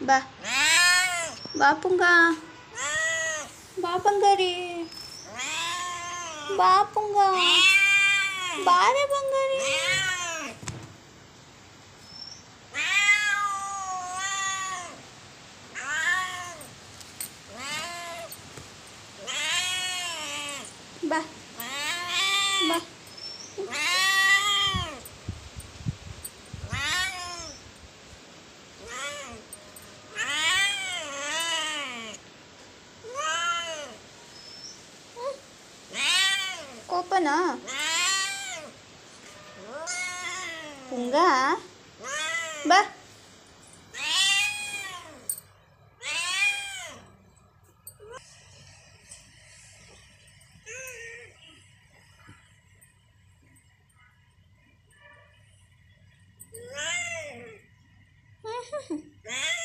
ba. Ba apa enggak ba apa enggak ba apa enggak ba. Ada apa enggak ri Bah. ka na. Pungga, Ba? Hmm.